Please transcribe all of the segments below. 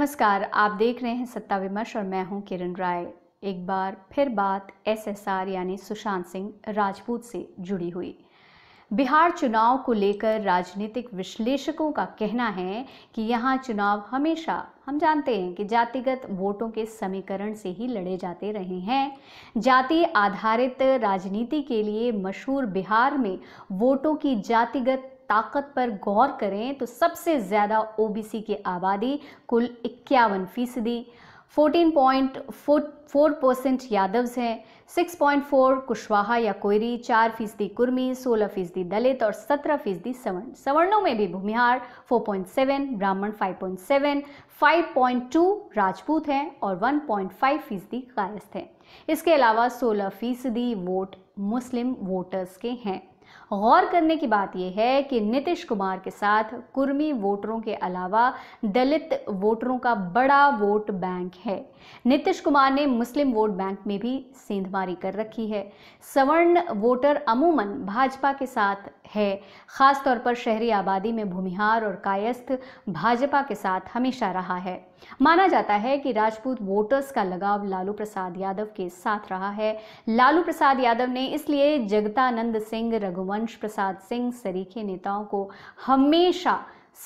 नमस्कार, आप देख रहे हैं सत्ता विमर्श और मैं हूँ किरण राय। एक बार फिर बात एसएसआर यानी सुशांत सिंह राजपूत से जुड़ी हुई। बिहार चुनाव को लेकर राजनीतिक विश्लेषकों का कहना है कि यहाँ चुनाव हमेशा, हम जानते हैं कि जातिगत वोटों के समीकरण से ही लड़े जाते रहे हैं। जाति आधारित राजनीति के लिए मशहूर बिहार में वोटों की जातिगत ताकत पर गौर करें तो सबसे ज़्यादा ओबीसी की आबादी कुल इक्यावन फ़ीसदी। Fourteen point four percent Yadavs हैं। 6.4 कुशवाहा या कोयरी, चार फ़ीसदी कुर्मी 16 फ़ीसदी दलित और 17 फ़ीसदी सवर्ण। सवर्णों में भी भूमिहार 4.7 ब्राह्मण 5.7 5.2 राजपूत हैं और 1.5 फ़ीसदी कायस्थ हैं। इसके अलावा 16 फ़ीसदी वोट मुस्लिम वोटर्स के हैं। गौर करने की बात यह है कि नीतीश कुमार के साथ कुर्मी वोटरों के अलावा दलित वोटरों का बड़ा वोट बैंक है। नीतीश कुमार ने मुस्लिम वोट बैंक में भी सेंधमारी कर रखी है। सवर्ण वोटर अमूमन भाजपा के साथ है। खासतौर पर शहरी आबादी में भूमिहार और कायस्थ भाजपा के साथ हमेशा रहा है। माना जाता है कि राजपूत वोटर्स का लगाव लालू प्रसाद यादव के साथ रहा है। लालू प्रसाद यादव ने इसलिए जगतानंद सिंह रघुवंश प्रसाद सिंह सरीखे नेताओं को हमेशा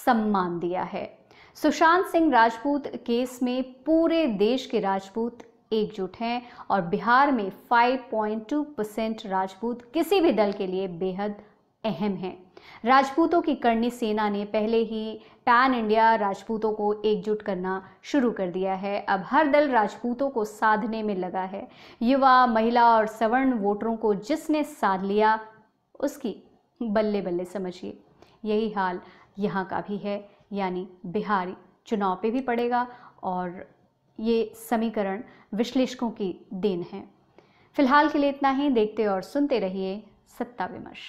सम्मान दिया है। सुशांत सिंह राजपूत केस में पूरे देश के राजपूत एकजुट हैं और बिहार में 5.2 परसेंट राजपूत किसी भी दल के लिए बेहद अहम हैं। राजपूतों की करनी सेना ने पहले ही पैन इंडिया राजपूतों को एकजुट करना शुरू कर दिया है। अब हर दल राजपूतों को साधने में लगा है। युवा, महिला और सवर्ण वोटरों को जिसने साध लिया उसकी बल्ले बल्ले समझिए। यही हाल यहाँ का भी है, यानी बिहार चुनाव पे भी पड़ेगा और ये समीकरण विश्लेषकों की देन है। फ़िलहाल के लिए इतना ही, देखते और सुनते रहिए सत्ता विमर्श।